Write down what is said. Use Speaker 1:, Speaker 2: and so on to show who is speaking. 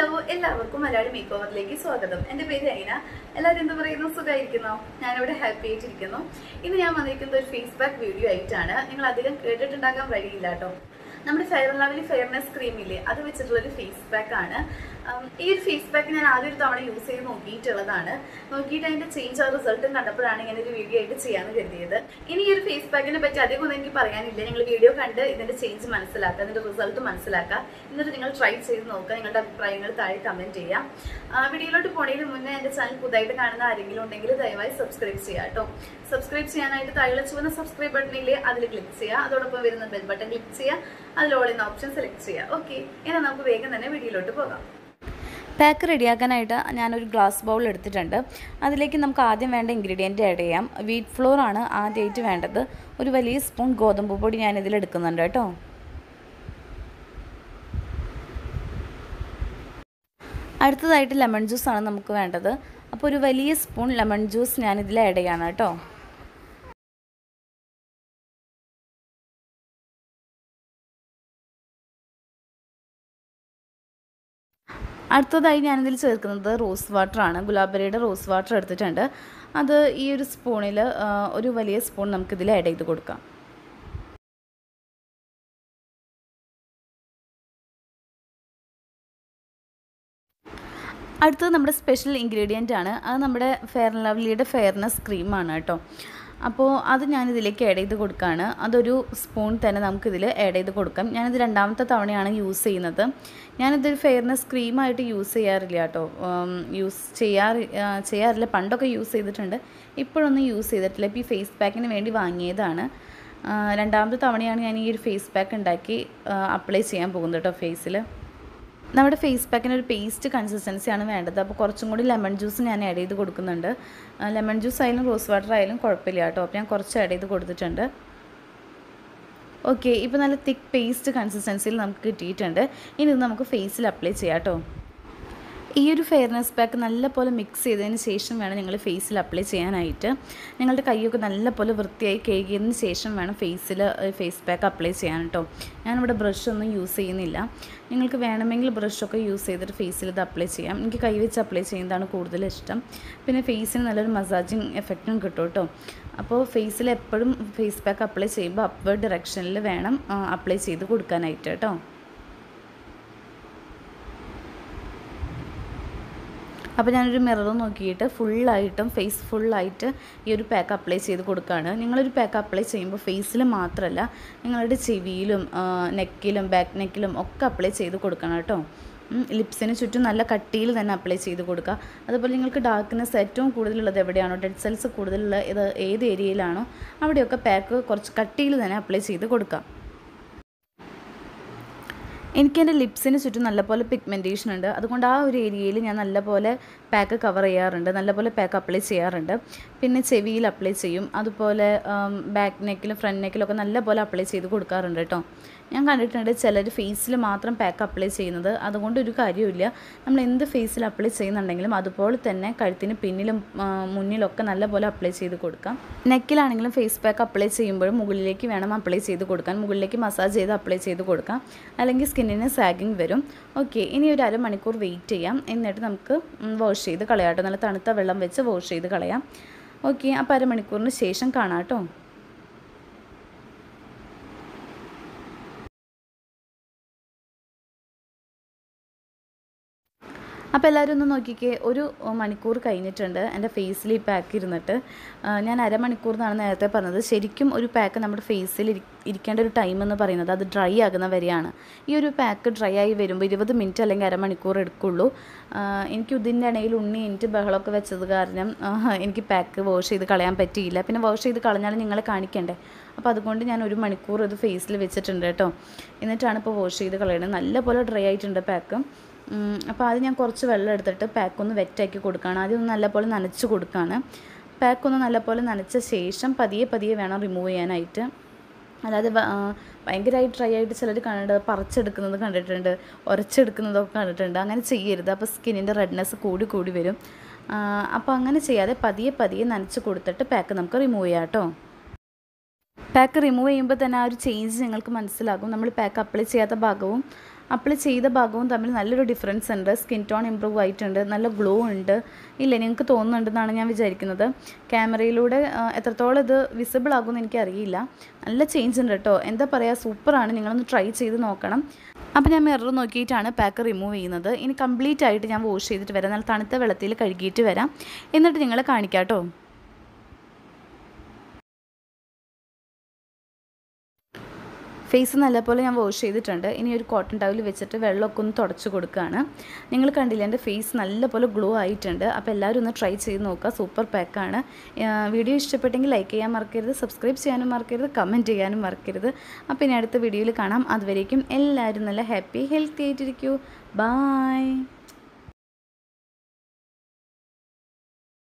Speaker 1: Hello എല്ലാവർക്കും Malayali make ഓവറിലേക്ക് സ്വാഗതം. എന്റെ പേര് അയിന എല്ലാവരും എന്ത് പറയുന്നു? സുഖമായിരിക്കുന്നു? ഞാനിവിടെ ഹാപ്പി ആയിട്ടിരിക്കുന്നു. ഇന്ന് ഞാൻ വന്നിരിക്കുന്നത് ഒരു ഫേസ് പാക്ക് വീഡിയോ ആയിട്ടാണ്. നിങ്ങൾ അധികം കേട്ടിട്ടുണ്ടാകാൻ വഴിയില്ല കേട്ടോ. നമ്മുടെ ഫെയർ ലവലി ഫെയർനെസ് ക്രീം ഇല്ലേ? അത് വെച്ചിട്ടുള്ളൊരു ഫേസ് പാക്ക് ആണ്. ഈ ഒരു ഫേസ് പാക്ക് ഞാൻ ആദ്യം ഒരു തവണ യൂസ് ചെയ്ത് നോക്കിയിട്ടുള്ളതാണ്. നോക്കിയിട്ട് അതിന്റെ ചേഞ്ച് ആ റിസൾട്ടും കണ്ടപ്പോഴാണ് ഇങ്ങനെ ഒരു വീഡിയോ ആയിട്ട് ചെയ്യാമെന്ന് കരുതിയത്. ഇനി ഈ ഒരു ഫേസ് പാക്കിനെ പറ്റി അധികം ഒന്നും എനിക്ക് പറയാനില്ല. നിങ്ങൾ വീഡിയോ കണ്ട് ഇതിന്റെ ചേഞ്ച് മനസ്സിലാക്കുക അതിന്റെ റിസൾട്ട് മനസ്സിലാക്കുക. എന്നിട്ട് നിങ്ങൾ ട്രൈ ചെയ്ത് നോക്കുക. നിങ്ങളുടെ അഭിപ്രായങ്ങൾ താഴെ കമന്റ് ചെയ്യാം. വീഡിയോയിലോട്ട് പോണതിന് മുന്നേ എന്റെ ചാനൽ പുതുതായിട്ട് കാണുന്ന ആരെങ്കിലും ഉണ്ടെങ്കിൽ ദയവായി സബ്സ്ക്രൈബ് ചെയ്യുക കേട്ടോ. സബ്സ്ക്രൈബ് ചെയ്യാനായിട്ട് താഴെ ചുവന്ന സബ്സ്ക്രൈബ് ബട്ടണില്ലേ അതിൽ ക്ലിക്ക് ചെയ്യുക. അതോടൊപ്പം വരുന്ന ബെൽ ബട്ടൺ ക്ലിക്ക് ചെയ്യുക. അതിൽ ഓൾ ഇന്ന ഓപ്ഷൻ സെലക്ട് ചെയ്യുക. ഓക്കെ ഇനി നമുക്ക് വേഗം തന്നെ വീഡിയോയിലോട്ട് പോകാം.
Speaker 2: പാക്ക് റെഡിയാക്കാനായിട്ട് ഞാനൊരു ഗ്ലാസ് ബൗൾ എടുത്തിട്ടുണ്ട്. അതിലേക്ക് നമുക്ക് ആദ്യം വേണ്ട ഇൻഗ്രീഡിയന്റ് ആഡ് ചെയ്യാം. വീറ്റ് ഫ്ലോർ ആണ് ആദ്യമായിട്ട് വേണ്ടത്. ഒരു വലിയ സ്പൂൺ ഗോതമ്പ് പൊടി ഞാൻ ഇതിൽ എടുക്കുന്നുണ്ട് കേട്ടോ. അടുത്തതായിട്ട് ലെമൺ ജ്യൂസ് ആണ് നമുക്ക് വേണ്ടത്. അപ്പോൾ ഒരു വലിയ സ്പൂൺ ലെമൺ ജ്യൂസ് ഞാൻ ഇതിൽ ആഡ് ചെയ്യാണ് കേട്ടോ. അടുത്തതായി ഞാനിതിൽ ചേർക്കുന്നത് റോസ് വാട്ടറാണ്. ഗുലാബരിയുടെ റോസ് വാട്ടർ എടുത്തിട്ടുണ്ട്. അത് ഈ ഒരു സ്പൂണിൽ ഒരു വലിയ സ്പൂൺ നമുക്കിതിൽ ആഡ് ചെയ്ത് കൊടുക്കാം. അടുത്തത് നമ്മുടെ സ്പെഷ്യൽ ഇൻഗ്രീഡിയന്റ് ആണ്. അത് നമ്മുടെ ഫെയർ ലവ്ലിയുടെ ഫെയർനെസ് ക്രീമാണ് കേട്ടോ. അപ്പോൾ അത് ഞാനിതിലേക്ക് ആഡ് ചെയ്ത് കൊടുക്കുകയാണ് അതൊരു സ്പൂൺ തന്നെ നമുക്കിതിൽ ആഡ് ചെയ്ത് കൊടുക്കാം. ഞാനിത് രണ്ടാമത്തെ തവണയാണ് യൂസ് ചെയ്യുന്നത്. ഞാനിതൊരു ഫെയർനെസ് ക്രീമായിട്ട് യൂസ് ചെയ്യാറില്ല കേട്ടോ. യൂസ് ചെയ്യാറ് ചെയ്യാറില്ല. പണ്ടൊക്കെ യൂസ് ചെയ്തിട്ടുണ്ട്. ഇപ്പോഴൊന്നും യൂസ് ചെയ്തിട്ടില്ല. ഇപ്പോൾ ഈ ഫേസ് പാക്കിന് വേണ്ടി വാങ്ങിയതാണ്. രണ്ടാമത്തെ തവണയാണ് ഞാൻ ഈ ഒരു ഫേസ് പാക്ക് ഉണ്ടാക്കി അപ്ലൈ ചെയ്യാൻ പോകുന്നത് കേട്ടോ ഫേസിൽ നമ്മുടെ ഫേസ് പാക്കിന് ഒരു പേസ്റ്റ് കൺസിസ്റ്റൻസിയാണ് വേണ്ടത്. അപ്പോൾ കുറച്ചും കൂടി ലെമൺ ജ്യൂസ് ഞാൻ ആഡ് ചെയ്ത് കൊടുക്കുന്നുണ്ട്. ലെമൺ ജ്യൂസ് ആയാലും റോസ് വാട്ടർ ആയാലും കുഴപ്പമില്ല കേട്ടോ. അപ്പോൾ ഞാൻ കുറച്ച് ആഡ് ചെയ്ത് കൊടുത്തിട്ടുണ്ട്. ഓക്കെ ഇപ്പോൾ നല്ല തിക്ക് പേസ്റ്റ് കൺസിസ്റ്റൻസിയിൽ നമുക്ക് കിട്ടിയിട്ടുണ്ട്. ഇനി ഇത് നമുക്ക് ഫേസിൽ അപ്ലൈ ചെയ്യാം കേട്ടോ. ഈ ഒരു ഫെയർനെസ് പാക്ക് നല്ലപോലെ മിക്സ് ചെയ്തതിന് ശേഷം വേണം നിങ്ങൾ ഫേസിൽ അപ്ലൈ ചെയ്യാനായിട്ട്. നിങ്ങളുടെ കൈയൊക്കെ നല്ലപോലെ വൃത്തിയായി കഴുകിയതിന് ശേഷം വേണം ഫേസിൽ ഫേസ് പാക്ക് അപ്ലൈ ചെയ്യാൻ കേട്ടോ ഞാനിവിടെ ബ്രഷ് ഒന്നും യൂസ് ചെയ്യുന്നില്ല. നിങ്ങൾക്ക് വേണമെങ്കിൽ ബ്രഷൊക്കെ യൂസ് ചെയ്തിട്ട് ഫേസിൽ ഇത് അപ്ലൈ ചെയ്യാം. എനിക്ക് കൈ വെച്ച് അപ്ലൈ ചെയ്യുന്നതാണ് കൂടുതൽ ഇഷ്ടം. പിന്നെ ഫേസിന് നല്ലൊരു മസാജിങ് എഫക്റ്റും കിട്ടും കേട്ടോ അപ്പോൾ ഫേസിൽ എപ്പോഴും ഫേസ് പാക്ക് അപ്ലൈ ചെയ്യുമ്പോൾ അപ്വേർഡ് ഡയറക്ഷനിൽ വേണം അപ്ലൈ ചെയ്ത് കൊടുക്കാനായിട്ട് കേട്ടോ അപ്പോൾ ഞാനൊരു മിറർ നോക്കിയിട്ട് ഫുള്ളായിട്ടും ഫേസ് ഫുള്ളായിട്ട് ഈ ഒരു പാക്ക് അപ്ലൈ ചെയ്ത് കൊടുക്കുകയാണ് നിങ്ങളൊരു പാക്ക് അപ്ലൈ ചെയ്യുമ്പോൾ ഫേസിൽ മാത്രമല്ല നിങ്ങളുടെ ചെവിയിലും നെക്കിലും ബാക്ക് നെക്കിലും ഒക്കെ അപ്ലൈ ചെയ്ത് കൊടുക്കണം കേട്ടോ. ലിപ്സിന് ചുറ്റും നല്ല കട്ടിയിൽ തന്നെ അപ്ലൈ ചെയ്ത് കൊടുക്കുക. അതുപോലെ നിങ്ങൾക്ക് ഡാർക്ക്നെസ് ഏറ്റവും കൂടുതലുള്ളത് എവിടെയാണോ ഡെഡ് സെൽസ് കൂടുതലുള്ള ഇത് ഏത് ഏരിയയിലാണോ അവിടെയൊക്കെ പാക്ക് കുറച്ച് കട്ടിയിൽ തന്നെ അപ്ലൈ ചെയ്ത് കൊടുക്കാം എനിക്ക് എന്റെ ലിപ്സിന് ചുറ്റും നല്ലപോലെ പിഗ്മെന്റേഷൻ ഉണ്ട്. അതുകൊണ്ട് ആ ഒരു ഏരിയയിൽ ഞാൻ നല്ലപോലെ പാക്ക് കവർ ചെയ്യാറുണ്ട്. നല്ലപോലെ പാക്ക് അപ്ലൈ ചെയ്യാറുണ്ട്. പിന്നെ ചെവിയിൽ അപ്ലൈ ചെയ്യും. അതുപോലെ ബാക്ക് നെക്കിലും ഫ്രണ്ട് നെക്കിലും ഒക്കെ നല്ലപോലെ അപ്ലൈ ചെയ്ത് കൊടുക്കാറുണ്ട് കേട്ടോ. ഞാൻ കണ്ടിട്ടുണ്ട് ചിലർ ഫേസിൽ മാത്രം പാക്ക് അപ്ലൈ ചെയ്യുന്നത്. അതുകൊണ്ട് ഒരു കാര്യമില്ല നമ്മൾ എന്ത് ഫേസിൽ അപ്ലൈ ചെയ്യുന്നുണ്ടെങ്കിലും അതുപോലെ തന്നെ കഴുത്തിന് പിന്നിലും മുന്നിലൊക്കെ നല്ലപോലെ അപ്ലൈ ചെയ്ത് കൊടുക്കാം. നെക്കിലാണെങ്കിലും ഫേസ് പാക്ക് അപ്ലൈ ചെയ്യുമ്പോഴും മുകളിലേക്ക് വേണം അപ്ലൈ ചെയ്ത് കൊടുക്കാൻ. മുകളിലേക്ക് മസാജ് ചെയ്ത് അപ്ലൈ ചെയ്ത് കൊടുക്കാം. അല്ലെങ്കിൽ സ്കിന്നിന് സാഗിങ് വരും. ഓക്കെ ഇനി ഒരു അരമണിക്കൂർ വെയിറ്റ് ചെയ്യാം. എന്നിട്ട് നമുക്ക് വാഷ് ചെയ്ത് കളയാം നല്ല തണുത്ത വെള്ളം വെച്ച് വാഷ് ചെയ്ത് കളയാം. ഓക്കെ അപ്പോൾ അരമണിക്കൂറിന് ശേഷം കാണാം കേട്ടോ. അപ്പോൾ എല്ലാവരും ഒന്ന് നോക്കിക്കേ ഒരു മണിക്കൂർ കഴിഞ്ഞിട്ടുണ്ട് എന്റെ ഫേസിൽ ഈ പാക്ക് ഇരുന്നിട്ട്. ഞാൻ അരമണിക്കൂർ എന്നാണ് നേരത്തെ പറഞ്ഞത്. ശരിക്കും ഒരു പാക്ക് നമ്മുടെ ഫേസിൽ ഇരിക്കേണ്ട ഒരു ടൈം എന്ന് പറയുന്നത് അത് ഡ്രൈ ആകുന്ന വരെയാണ്. ഈ ഒരു പാക്ക് ഡ്രൈ ആയി വരുമ്പോൾ ഇരുപത് മിനിറ്റ് അല്ലെങ്കിൽ അരമണിക്കൂർ എടുക്കുള്ളൂ. എനിക്ക് ഇതിന്റെ ഇടയിൽ ഉണ്ണി എനിക്ക് ബഹളമൊക്കെ വെച്ചത് കാരണം എനിക്ക് പാക്ക് വാഷ് ചെയ്ത് കളയാൻ പറ്റിയില്ല. പിന്നെ വാഷ് ചെയ്ത് കളഞ്ഞാൽ നിങ്ങളെ കാണിക്കണ്ടേ? അപ്പോൾ അതുകൊണ്ട് ഞാൻ ഒരു മണിക്കൂർ ഇത് ഫേസിൽ വെച്ചിട്ടുണ്ട് കേട്ടോ. എന്നിട്ടാണ് ഇപ്പോൾ വാഷ് ചെയ്ത് കളയണത്. നല്ലപോലെ ഡ്രൈ ആയിട്ടുണ്ട് പാക്ക്. അപ്പോൾ അത് ഞാൻ കുറച്ച് വെള്ളം എടുത്തിട്ട് പാക്കൊന്ന് വെറ്റാക്കി കൊടുക്കുകയാണ്. ആദ്യം ഒന്ന് നല്ലപോലെ നനച്ച് കൊടുക്കുകയാണ്. പാക്കൊന്ന് നല്ലപോലെ നനച്ച ശേഷം പതിയെ പതിയെ വേണം റിമൂവ് ചെയ്യാനായിട്ട്. അല്ലാതെ ഭയങ്കരമായിട്ട് ഡ്രൈ ആയിട്ട് ചിലർ കണ്ടിട്ട് പറിച്ചെടുക്കുന്നത് കണ്ടിട്ടുണ്ട് ഉരച്ചെടുക്കുന്നതൊക്കെ കണ്ടിട്ടുണ്ട്. അങ്ങനെ ചെയ്യരുത്. അപ്പോൾ സ്കിന്നിന്റെ റെഡ്നെസ് കൂടി കൂടി വരും. അപ്പോൾ അങ്ങനെ ചെയ്യാതെ പതിയെ പതിയെ നനച്ച് കൊടുത്തിട്ട് പാക്ക് നമുക്ക് റിമൂവ് ചെയ്യാം കേട്ടോ. പാക്ക് റിമൂവ് ചെയ്യുമ്പോൾ തന്നെ ആ ഒരു ചേഞ്ച് നിങ്ങൾക്ക് മനസ്സിലാകും. നമ്മൾ പാക്ക് അപ്ലൈ ചെയ്യാത്ത ഭാഗവും അപ്ലൈ ചെയ്ത ഭാഗവും തമ്മിൽ നല്ലൊരു ഡിഫറൻസ് ഉണ്ട്. സ്കിൻ ടോൺ ഇമ്പ്രൂവ് ആയിട്ടുണ്ട്. നല്ല ഗ്ലോ ഉണ്ട്. ഇല്ല? നിങ്ങൾക്ക് തോന്നുന്നുണ്ടെന്നാണ് ഞാൻ വിചാരിക്കുന്നത്. ക്യാമറയിലൂടെ എത്രത്തോളം ഇത് വിസിബിൾ ആകുമെന്ന് എനിക്കറിയില്ല. നല്ല ചേഞ്ച് ഉണ്ട് കേട്ടോ. എന്താ പറയുക സൂപ്പറാണ് നിങ്ങളൊന്ന് ട്രൈ ചെയ്ത് നോക്കണം. അപ്പോൾ ഞാൻ മിറർ നോക്കിയിട്ടാണ് പാക്ക് റിമൂവ് ചെയ്യുന്നത്. ഇനി കംപ്ലീറ്റ് ആയിട്ട് ഞാൻ വാഷ് ചെയ്തിട്ട് വരാം. നല്ല തണുത്ത വെള്ളത്തിൽ കഴുകിയിട്ട് വരാം. എന്നിട്ട് നിങ്ങളെ കാണിക്കാം കേട്ടോ. ഫേസ് നല്ലപോലെ ഞാൻ വാഷ് ചെയ്തിട്ടുണ്ട്. ഇനി ഒരു കോട്ടൺ ടവൽ വെച്ചിട്ട് വെള്ളമൊക്കെ ഒന്ന് തുടച്ച് കൊടുക്കുകയാണ്. നിങ്ങൾ കണ്ടില്ല എന്റെ ഫേസ് നല്ലപോലെ ഗ്ലോ ആയിട്ടുണ്ട്. അപ്പോൾ എല്ലാവരും ഒന്ന് ട്രൈ ചെയ്ത് നോക്കുക. സൂപ്പർ പാക്കാണ് വീഡിയോ ഇഷ്ടപ്പെട്ടെങ്കിൽ ലൈക്ക് ചെയ്യാൻ മറക്കരുത്. സബ്സ്ക്രൈബ് ചെയ്യാനും മറക്കരുത്. കമന്റ് ചെയ്യാനും മറക്കരുത്. അപ്പോൾ ഇനി അടുത്ത വീഡിയോയിൽ കാണാം. അതുവരേക്കും എല്ലാവരും നല്ല ഹാപ്പി ഹെൽത്തി ആയിട്ടിരിക്കൂ. ബായ്